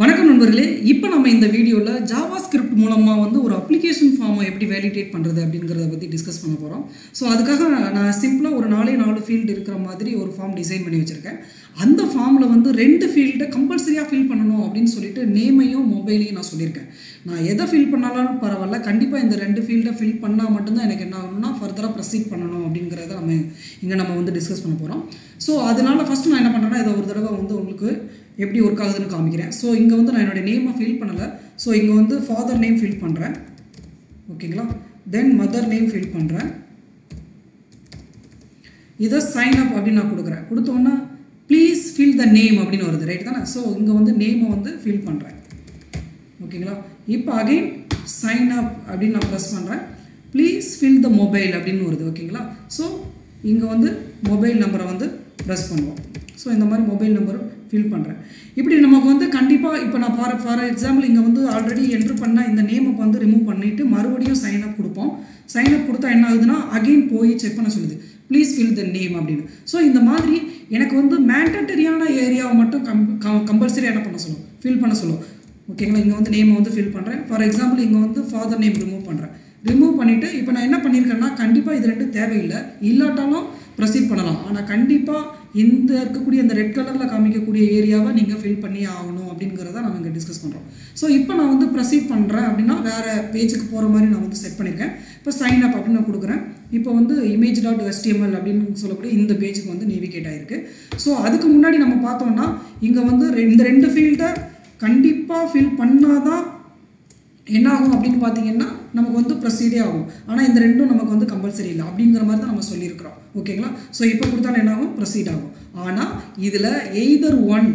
வணக்கம் நண்பர்களே இப்போ நம்ம இந்த வீடியோவில் ஜாவா ஸ்கிரிப்ட் மூலமாக வந்து ஒரு அப்ளிகேஷன் ஃபார்மை எப்படி வேலிடேட் பண்ணுறது அப்படிங்கிறத பற்றி டிஸ்கஸ் பண்ண போகிறோம் ஸோ அதுக்காக நான் சிம்பிளாக ஒரு நாலே நாலு ஃபீல்டு இருக்கிற மாதிரி ஒரு ஃபார்ம் டிசைன் பண்ணி வச்சுருக்கேன். அந்த ஃபார்மில் வந்து ரெண்டு ஃபீல்டை கம்பல்சரியாக ஃபில் பண்ணணும் அப்படின்னு சொல்லிட்டு நேமையும் மொபைலையும் நான் சொல்லியிருக்கேன். நான் எதை ஃபில் பண்ணாலும் பரவாயில்ல. கண்டிப்பாக இந்த ரெண்டு ஃபீல்டை ஃபில் பண்ணால் மட்டும்தான் எனக்கு என்ன ஆகணும்னா ஃபர்தராக ப்ரொசீட் பண்ணணும் அப்படிங்கிறத நம்ம இங்கே நம்ம வந்து டிஸ்கஸ் பண்ண போகிறோம் ஸோ அதனால ஃபஸ்ட்டு நான் என்ன பண்ணுறேன்னா இதை ஒரு தடவை வந்து உங்களுக்கு எப்படி ஒர்க் ஆகுதுன்னு காமிக்கிறேன். ஸோ இங்கே வந்து நான் என்னுடைய நேமை ஃபில் பண்ணலை. ஸோ இங்கே வந்து ஃபாதர் நேம் ஃபில் பண்ணுறேன் ஓகேங்களா தென் மதர் நேம் ஃபில் பண்ணுறேன் இதை சைன் அப் அப்படின்னு நான் கொடுக்குறேன். கொடுத்தோன்னா ப்ளீஸ் ஃபில் த நேம் அப்படின்னு வருது. ரைட் தானே? ஸோ இங்கே வந்து நேமை வந்து ஃபில் பண்ணுறேன் ஓகேங்களா இப்போ அகெயின் சைன் அப் அப்படின்னு நான் ப்ரெஸ் பண்ணுறேன் ப்ளீஸ் ஃபில் த மொபைல் அப்படின்னு வருது. ஓகேங்களா ஸோ இங்கே வந்து மொபைல் நம்பரை வந்து ப்ரெஸ் பண்ணுவோம். ஸோ இந்த மாதிரி மொபைல் நம்பரும் ஃபில் பண்ணுறேன் இப்படி நமக்கு வந்து கண்டிப்பாக இப்போ நான் ஃபார் ஃபார் எக்ஸாம்பிள் இங்கே வந்து ஆல்ரெடி என்ட்ரு பண்ண இந்த நேமுக்கு வந்து ரிமூவ் பண்ணிவிட்டு மறுபடியும் சைன் அப் கொடுப்போம். சைன் அப் கொடுத்தா என்ன ஆகுதுன்னா அகெயின் போய் செக் பண்ண சொல்லுது. ப்ளீஸ் ஃபில் த நேம் அப்படின்னு. ஸோ இந்த மாதிரி எனக்கு வந்து மேண்டட்டரியான ஏரியாவை மட்டும் கம் கம்பல்சரி என்ன பண்ண சொல்லும்? ஃபில் பண்ண சொல்லும். ஓகேங்களா இங்கே வந்து நேமை வந்து ஃபில் பண்ணுறேன் ஃபார் எக்ஸாம்பிள் இங்கே வந்து ஃபாதர் நேம் ரிமூவ் பண்ணுறேன் ரிமூவ் பண்ணிவிட்டு இப்போ நான் என்ன பண்ணியிருக்கேன்னா கண்டிப்பாக இது ரெண்டு தேவையில்லை. இல்லாட்டாலும் ப்ரொசீட் பண்ணலாம். ஆனால் கண்டிப்பாக இந்த இருக்கக்கூடிய அந்த ரெட் கலரில் காமிக்கக்கூடிய ஏரியாவை நீங்கள் ஃபில் பண்ணி ஆகணும் அப்படிங்கிறத நம்ம இங்கே டிஸ்கஸ் பண்ணுறோம் ஸோ இப்போ நான் வந்து ப்ரொசீட் பண்ணுறேன் அப்படின்னா வேறு பேஜுக்கு போகிற மாதிரி நான் வந்து செட் பண்ணியிருக்கேன் இப்போ சைன் அப் அப்படின்னு நான் கொடுக்குறேன். இப்போ வந்து இமேஜ் டாட் எஸ்டிஎம்எல் அப்படின்னு சொல்லக்கூடிய இந்த பேஜுக்கு வந்து நேவிகேட் ஆகிருக்கு ஸோ அதுக்கு முன்னாடி நம்ம பார்த்தோம்னா இங்கே வந்து இந்த ரெண்டு ஃபீல்டை கண்டிப்பாக ஃபில் பண்ணால் தான் என்ன ஆகும் அப்படின்னு பார்த்தீங்கன்னா நமக்கு வந்து ப்ரொசீடே ஆகும். ஆனால் இந்த ரெண்டும் நமக்கு வந்து கம்பல்சரி இல்லை. அப்படிங்கிற மாதிரி தான் நம்ம சொல்லியிருக்கிறோம். ஓகேங்களா? ஸோ இப்போ கொடுத்தாலும் என்ன ஆகும் ப்ரொசீட் ஆகும். ஆனால் இதில் எய்தர் ஒன்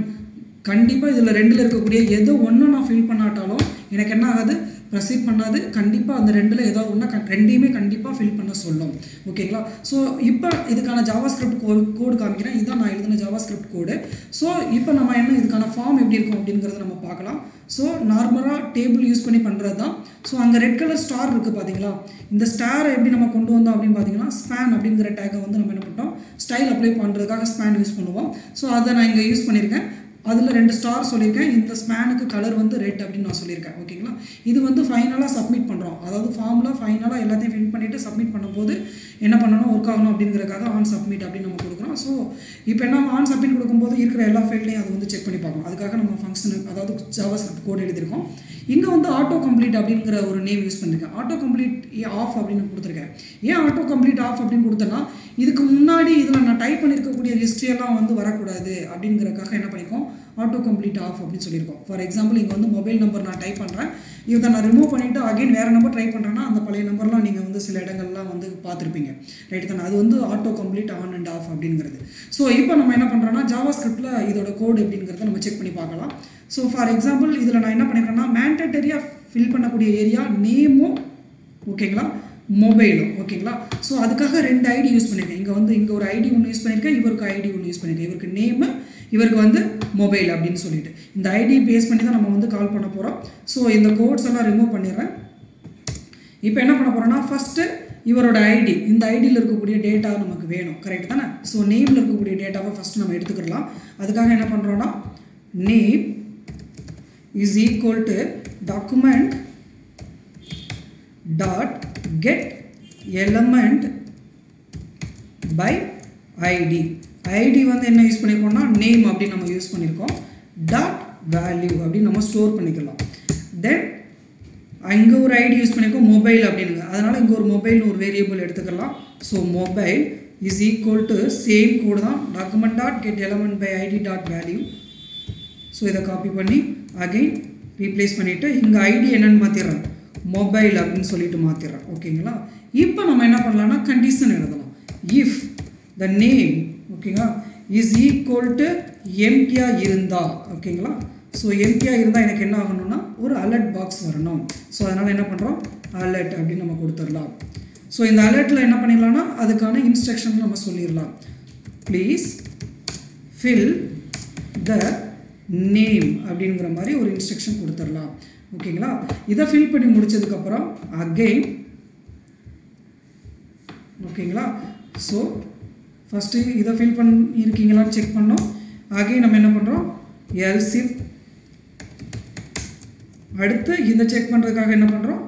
கண்டிப்பாக இதில் ரெண்டில் இருக்கக்கூடிய எதோ ஒன்று நான் ஃபில் பண்ணாட்டாலும் எனக்கு என்ன ஆகாது? ப்ரொசீட் பண்ணாது. கண்டிப்பாக அந்த ரெண்டில் ஏதாவது ஒன்றா ரெண்டையுமே கண்டிப்பாக ஃபில் பண்ண சொல்லும். ஓகேங்களா ஸோ இப்போ இதுக்கான ஜாவா ஸ்கிரிப்ட் கோ கோடு காமிக்கிறேன். இதுதான் நான் எழுதின ஜாவா ஸ்கிரிப்ட் கோடு ஸோ இப்போ நம்ம என்ன இதுக்கான ஃபார்ம் எப்படி இருக்கும் அப்படிங்கிறத நம்ம பார்க்கலாம். ஸோ நார்மலாக டேபிள் யூஸ் பண்ணி பண்ணுறது தான் ஸோ அங்கே ரெட் கலர் ஸ்டார் இருக்குது பார்த்தீங்களா இந்த ஸ்டாரை எப்படி நம்ம கொண்டு வந்தோம் அப்படின்னு பார்த்தீங்கன்னா ஸ்பேன் அப்படிங்கிற டேக்கை வந்து நம்ம என்ன பண்ணோம் ஸ்டைல் அப்ளை பண்ணுறதுக்காக ஸ்பேன் யூஸ் பண்ணுவோம். ஸோ அதை நான் இங்கே யூஸ் பண்ணியிருக்கேன். அதில் ரெண்டு ஸ்டார் சொல்லியிருக்கேன். இந்த ஸ்பேனுக்கு கலர் வந்து ரெட் அப்படின்னு நான் சொல்லியிருக்கேன். ஓகேங்களா இது வந்து ஃபைனலாக சப்மிட் பண்ணுறோம் அதாவது ஃபார்மில் ஃபைனலாக எல்லாத்தையும் ஃபில் பண்ணிவிட்டு சப்மிட் பண்ணும்போது என்ன பண்ணணும்? ஒர்க் ஆகணும் அப்படிங்கிறதுக்காக ஆன் சப்மிட் அப்படின்னு நம்ம கொடுக்குறோம். ஸோ இப்போ என்ன ஆன் சப்மிட் கொடுக்கும்போது இருக்கிற எல்லா ஃபீல்டையும் அது வந்து செக் பண்ணி பார்க்கணும். அதுக்காக நம்ம ஃபங்க்ஷன் அதாவது ஜாவா கோட் எழுதியிருக்கோம். இங்கே வந்து ஆட்டோ கம்ப்ளீட் அப்படிங்கிற ஒரு நேம் யூஸ் பண்ணியிருக்கேன் ஆட்டோ கம்ப்ளீட் ஆஃப் அப்படின்னு கொடுத்துருக்கேன். ஏன் ஆட்டோ கம்ப்ளீட் ஆஃப் அப்படின்னு கொடுத்தேன்னா இதுக்கு முன்னாடி இதில் நான் டைப் பண்ணியிருக்கக்கூடிய ஹிஸ்ட்ரியெல்லாம் வந்து வரக்கூடாது அப்படிங்கிறக்காக என்ன பண்ணியிருக்கோம் ஆட்டோ கம்ப்ளீட் ஆஃப் அப்படின்னு சொல்லியிருக்கோம். ஃபார் எக்ஸாம்பிள் இங்கே வந்து மொபைல் நம்பர் நான் டைப் பண்ணுறேன் இதை நான் ரிமூவ் பண்ணிவிட்டு அகைன் வேறு நம்பர் ட்ரை பண்ணுறேன்னா அந்த பழைய நம்பர்லாம் நீங்கள் வந்து சில இடங்கள்லாம் வந்து பார்த்துருப்பீங்க. ரைட் தானே? அது வந்து auto complete on and off அப்படிங்கிறது. ஸோ இப்போ நம்ம என்ன பண்ணுறோன்னா ஜாவா ஸ்கிரிப்டில் இதோட கோடு அப்படிங்கிறத நம்ம செக் பண்ணி பார்க்கலாம். ஸோ ஃபார் எக்ஸாம்பிள் இதில் நான் என்ன பண்ணியிருக்கேன்னா மேண்டட்டரியாக ஃபில் பண்ணக்கூடிய ஏரியா நேமும் ஓகேங்களா மொபைலும் ஓகேங்களா ஸோ அதுக்காக ரெண்டு ஐடி யூஸ் பண்ணியிருக்கேன் இங்கே வந்து இங்கே ஒரு ஐடி ஒன்று யூஸ் பண்ணியிருக்கேன் இவருக்கு ஐடி ஒன்று யூஸ் பண்ணியிருக்கேன் இவருக்கு நேமு இவருக்கு வந்து மொபைல் அப்படின்னு சொல்லிட்டு. இந்த ஐடி பேஸ் பண்ணி தான் நம்ம வந்து கால் பண்ண போகிறோம் ஸோ இந்த கோட்ஸ் எல்லாம் ரிமூவ் பண்ணிடுறேன். இப்போ என்ன பண்ண போகிறோன்னா ஃபஸ்ட்டு இவரோட ஐடி இந்த ஐடியில் இருக்கக்கூடிய டேட்டா நமக்கு வேணும். கரெக்ட் தானே? ஸோ நேமில் இருக்கக்கூடிய டேட்டாவை ஃபஸ்ட்டு நம்ம எடுத்துக்கிடலாம். அதுக்காக என்ன பண்ணுறோன்னா name is equal to document dot get element by ID ID வந்து என்ன யூஸ் பண்ணிருக்கோம்னா நேம் அப்படின்னு நம்ம யூஸ் பண்ணியிருக்கோம் டாட் வேல்யூ அப்படின்னு நம்ம ஸ்டோர் பண்ணிக்கலாம். தென் அங்கே ஒரு ஐடி யூஸ் பண்ணியிருக்கோம் மொபைல் அப்படின்னு அதனால் இங்கே ஒரு மொபைல்னு ஒரு வேரியபிள் எடுத்துக்கலாம். So mobile is equal to same code தான். Document dot get element by ID dot value so இதை காப்பி பண்ணி அகெயின் ரீப்ளேஸ் பண்ணிவிட்டு இங்கே ஐடி என்னென்னு மாற்றிடுறேன் மொபைல் அப்படின்னு சொல்லிட்டு மாற்றிடுறேன் ஓகேங்களா இப்போ நம்ம என்ன பண்ணலாம்னா கண்டிஷன் எழுதலாம். இஃப் த நேம் ஓகேங்களா இஸ் ஈக்குவல் டு எம்டியாக இருந்தா ஓகேங்களா ஸோ எம்டியாக இருந்தால் எனக்கு என்ன ஆகணும்னா ஒரு அலர்ட் பாக்ஸ் வரணும். ஸோ அதனால் என்ன பண்ணுறோம் அலர்ட் அப்படின்னு நம்ம கொடுத்துடலாம். ஸோ இந்த அலர்ட்டில் என்ன பண்ணிடலாம்னா அதுக்கான இன்ஸ்ட்ரக்ஷன் நம்ம சொல்லிடலாம். ப்ளீஸ் ஃபில் த நேம் அப்படிங்கிற மாதிரி ஒரு இன்ஸ்ட்ரக்ஷன் கொடுத்துடலாம். ஓகேங்களா? இதை ஃபில் பண்ணி முடிச்சதுக்கப்புறம் அகெயின் ஓகேங்களா? ஸோ ஃபஸ்ட்டு இதை ஃபில் பண்ணியிருக்கீங்களான்னு செக் பண்ணோம். அகெயின் நம்ம என்ன பண்ணுறோம் எல்சிப் அடுத்து இதை செக் பண்ணுறதுக்காக என்ன பண்ணுறோம்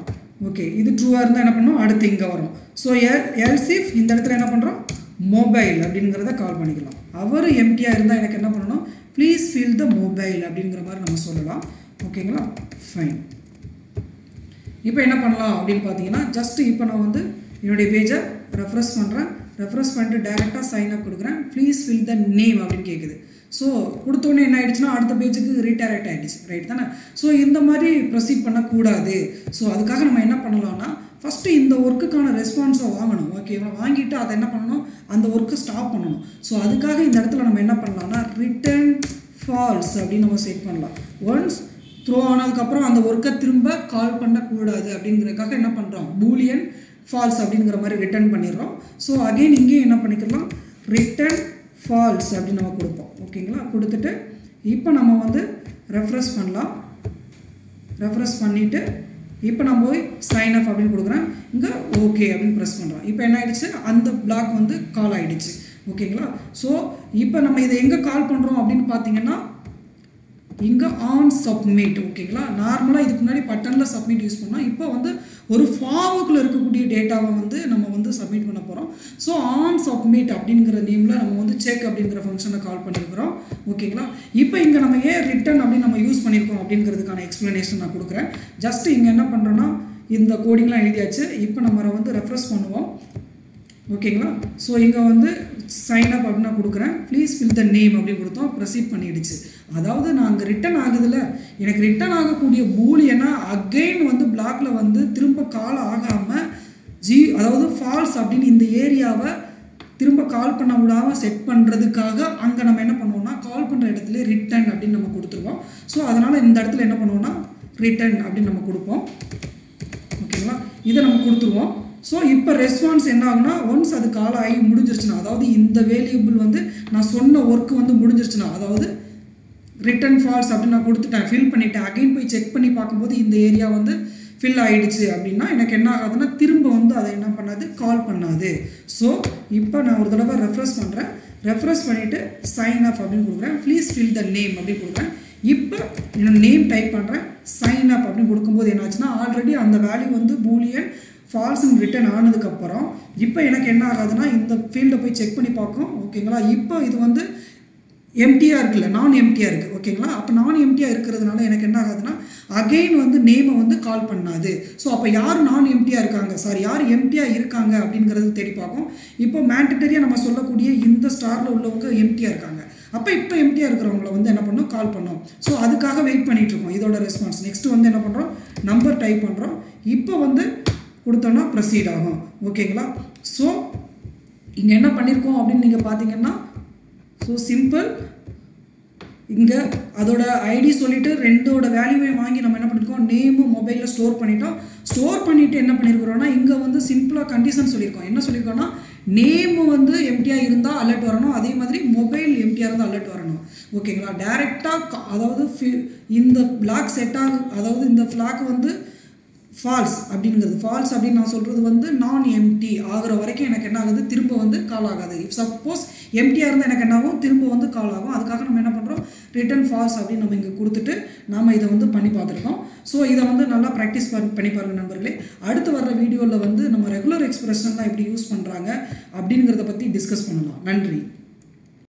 ஓகே இது ட்ரூவாக இருந்தால் என்ன பண்ணோம்? அடுத்து இங்கே வரும். ஸோ எல் எல்சிஃப் இந்த இடத்துல என்ன பண்ணுறோம் மொபைல் அப்படிங்கிறத கால் பண்ணிக்கலாம். அவர் எம்டியாக இருந்தால் எனக்கு என்ன பண்ணணும்? ப்ளீஸ் ஃபில் த மொபைல் அப்படிங்கிற மாதிரி நம்ம சொல்லலாம். ஓகேங்களா ஃபைன் இப்போ என்ன பண்ணலாம் அப்படின்னு பார்த்தீங்கன்னா ஜஸ்ட் இப்போ நான் வந்து என்னுடைய பேஜை ரெஃப்ரெஷ் பண்ணுறேன் ரெஃப்ரெஷ் பண்ணிட்டு டேரெக்டாக சைன் அப் கொடுக்குறேன். ப்ளீஸ் ஃபில் த நேம் அப்படின்னு கேட்குது ஸோ கொடுத்தோன்னே என்ன ஆயிடுச்சுன்னா அடுத்த பேஜுக்கு ரீடைரக்ட் ஆகிடுச்சு ரைட் தானே? ஸோ இந்த மாதிரி ப்ரொசீட் பண்ணக்கூடாது. ஸோ அதுக்காக நம்ம என்ன பண்ணலாம்னா ஃபஸ்ட்டு இந்த ஒர்க்குக்கான ரெஸ்பான்ஸை வாங்கணும். ஓகேவா வாங்கிட்டு அதை என்ன பண்ணணும்? அந்த ஒர்க்கை ஸ்டாப் பண்ணணும். ஸோ அதுக்காக இந்த இடத்துல நம்ம என்ன பண்ணலாம்னா ரிட்டர்ன் ஃபால்ஸ் அப்படின்னு நம்ம செட் பண்ணலாம். ஒன்ஸ் த்ரோ ஆனதுக்கப்புறம் அந்த ஒர்க்கை திரும்ப கால் பண்ணக்கூடாது அப்படிங்கிறதுக்காக என்ன பண்ணுறோம் பூலியன் ஃபால்ஸ் அப்படிங்கிற மாதிரி ரிட்டர்ன் பண்ணிடுறோம். ஸோ அகெயின் இங்கேயும் என்ன பண்ணிக்கலாம்? ரிட்டர்ன் ஃபால்ஸ் அப்படின்னு நம்ம கொடுப்போம். ஓகேங்களா கொடுத்துட்டு இப்போ நம்ம வந்து ரெஃப்ரெஷ் பண்ணலாம். ரெஃப்ரெஷ் பண்ணிவிட்டு இப்போ நான் போய் சைன் அப் அப்படின்னு கொடுக்குறேன். இங்கே ஓகே அப்படின்னு ப்ரெஸ் பண்ணுறோம் இப்போ என்ன ஆகிடுச்சு அந்த பிளாக் வந்து கால் ஆகிடுச்சு ஓகேங்களா ஸோ இப்போ நம்ம இதை எங்கே கால் பண்ணுறோம் அப்படின்னு பார்த்தீங்கன்னா இங்கே ஆன் சப்மிட் ஓகேங்களா நார்மலாக இதுக்கு முன்னாடி பட்டனில் சப்மிட் யூஸ் பண்ணோம் இப்போ வந்து ஒரு ஃபார்முக்குள்ளே இருக்கக்கூடிய டேட்டாவை வந்து நம்ம வந்து சப்மிட் பண்ண போகிறோம் ஸோ ஆன் சப்மிட் அப்படிங்கிற நேமில் நம்ம வந்து செக் அப்படிங்கிற ஃபங்க்ஷனை கால் பண்ணியிருக்கிறோம் ஓகேங்களா இப்போ இங்கே நம்ம ஏன் ரிட்டன் அப்படின்னு நம்ம யூஸ் பண்ணியிருக்கோம் அப்படிங்கிறதுக்கான எக்ஸ்ப்ளனேஷன் நான் கொடுக்குறேன். ஜஸ்ட் இங்கே என்ன பண்ணுறோன்னா இந்த கோடிங்லாம் எழுதியாச்சு. இப்போ நம்ம வந்து ரெஃப்ரெஷ் பண்ணுவோம். ஓகேங்களா ஸோ இங்கே வந்து சைன் அப் அப்படின்னு நான் கொடுக்குறேன். ப்ளீஸ் ஃபில் த நேம் அப்படின்னு கொடுத்தோம். ப்ரொசீட் பண்ணிடுச்சு. அதாவது நான் அங்கே ரிட்டன் ஆகுதுல எனக்கு ரிட்டன் ஆகக்கூடிய பூலியனா அகெயின் வந்து பிளாக்ல வந்து திரும்ப கால் ஆகாமல் ஜி அதாவது ஃபால்ஸ் அப்படின்னு இந்த ஏரியாவை திரும்ப கால் பண்ண விடாமல் செட் பண்ணுறதுக்காக அங்கே நம்ம என்ன பண்ணுவோம்னா கால் பண்ணுற இடத்துல ரிட்டன் அப்படின்னு நம்ம கொடுத்துருவோம். ஸோ அதனால் இந்த இடத்துல என்ன பண்ணுவோம்னா ரிட்டன் அப்படின்னு நம்ம கொடுப்போம். ஓகேங்களா இதை நம்ம கொடுத்துருவோம். ஸோ இப்போ ரெஸ்பான்ஸ் என்ன ஆகுனா ஒன்ஸ் அது கால ஆகி முடிஞ்சிருச்சுன்னா அதாவது இந்த வேலியபிள் வந்து நான் சொன்ன ஒர்க் வந்து முடிஞ்சிருச்சுன்னா அதாவது ரிட்டன் ஃபால்ஸ் அப்படின்னு நான் கொடுத்துட்டேன். ஃபில் பண்ணிவிட்டேன் அகைன் போய் செக் பண்ணி பார்க்கும்போது இந்த ஏரியா வந்து ஃபில் ஆயிடுச்சு அப்படின்னா எனக்கு என்ன ஆகாதுன்னா திரும்ப வந்து அதை என்ன பண்ணாது கால் பண்ணாது. ஸோ இப்போ நான் ஒரு தடவை ரெஃப்ரெஷ் பண்ணுறேன் ரெஃப்ரெஷ் பண்ணிவிட்டு சைன் அப் அப்படின்னு கொடுக்குறேன். ப்ளீஸ் ஃபில் த நேம் அப்படின்னு கொடுக்குறேன். இப்போ என்னோட நேம் டைப் பண்ணுறேன் சைன் அப் அப்படின்னு கொடுக்கும்போது என்னாச்சுன்னா ஆல்ரெடி அந்த வேல்யூ வந்து பூலியன் ஃபால்ஸ்னு ரிட்டன் ஆனதுக்கப்புறம் இப்போ எனக்கு என்ன ஆகாதுன்னா இந்த ஃபீல்டை போய் செக் பண்ணி பார்க்கும். ஓகேங்களா இப்போ இது வந்து எம்டியாக இருக்குல்ல நான் எம்டியாக இருக்குது ஓகேங்களா அப்போ நான் எம்டியாக இருக்கிறதுனால எனக்கு என்ன ஆகுதுன்னா அகெயின் வந்து நேமை வந்து கால் பண்ணாது. ஸோ அப்போ யார் நான் எம்டியாக இருக்காங்க? சார் யார் எம்டியாக இருக்காங்க அப்படிங்கிறது தேடி பார்க்கும் இப்போ மேண்டட்டரியாக நம்ம சொல்லக்கூடிய இந்த ஸ்டாரில் உள்ளவங்க எம்டியாக இருக்காங்க. அப்போ இப்போ எம்டியாக இருக்கிறவங்கள வந்து என்ன பண்ணோம்? கால் பண்ணோம். ஸோ அதுக்காக வெயிட் பண்ணிகிட்டு இருக்கோம் இதோட ரெஸ்பான்ஸ் நெக்ஸ்ட் வந்து என்ன பண்ணுறோம் நம்பர் டைப் பண்ணுறோம் இப்போ வந்து கொடுத்தோன்னா ப்ரொசீட் ஆகும் ஓகேங்களா ஸோ இங்கே என்ன பண்ணியிருக்கோம் அப்படின்னு நீங்கள் பார்த்தீங்கன்னா ஸோ சிம்பிள் இங்கே அதோட ஐடி சொல்லிவிட்டு ரெண்டோட வேல்யூவை வாங்கி நம்ம என்ன பண்ணியிருக்கோம் நேமு மொபைலில் ஸ்டோர் பண்ணிட்டோம். ஸ்டோர் பண்ணிவிட்டு என்ன பண்ணியிருக்கிறோம்னா இங்கே வந்து சிம்பிளாக கண்டிஷன் சொல்லியிருக்கோம். என்ன சொல்லியிருக்கோம்னா நேமு வந்து எம்டியாக இருந்தால் அலர்ட் வரணும். அதே மாதிரி மொபைல் எம்டியாக இருந்தால் அலர்ட் வரணும். ஓகேங்களா டைரெக்டாக அதாவது இந்த பிளாக் செட் ஆகு அதாவது இந்த ஃப்ளாக் வந்து ஃபால்ஸ் அப்படிங்கிறது. ஃபால்ஸ் அப்படின்னு நான் சொல்கிறது வந்து நான் எம்டி ஆகிற வரைக்கும் எனக்கு என்ன ஆகுது? திரும்ப வந்து கால் ஆகாது. இப் சப்போஸ் எம்டியாக இருந்தால் எனக்கு என்ன ஆகும் திரும்ப வந்து கால் ஆகும். அதுக்காக நம்ம என்ன பண்ணுறோம் ரிட்டன் ஃபால்ஸ் அப்படின்னு நம்ம இங்கே கொடுத்துட்டு நாம் இதை வந்து பண்ணி பார்த்துருக்கோம். ஸோ இதை வந்து நல்லா ப்ராக்டிஸ் பண்ணி பாருங்கள் நண்பர்களே. அடுத்து வர்ற வீடியோவில் வந்து நம்ம ரெகுலர் எக்ஸ்பிரஷன்லாம் எப்படி யூஸ் பண்ணுறாங்க அப்படிங்கிறத பற்றி டிஸ்கஸ் பண்ணலாம். நன்றி.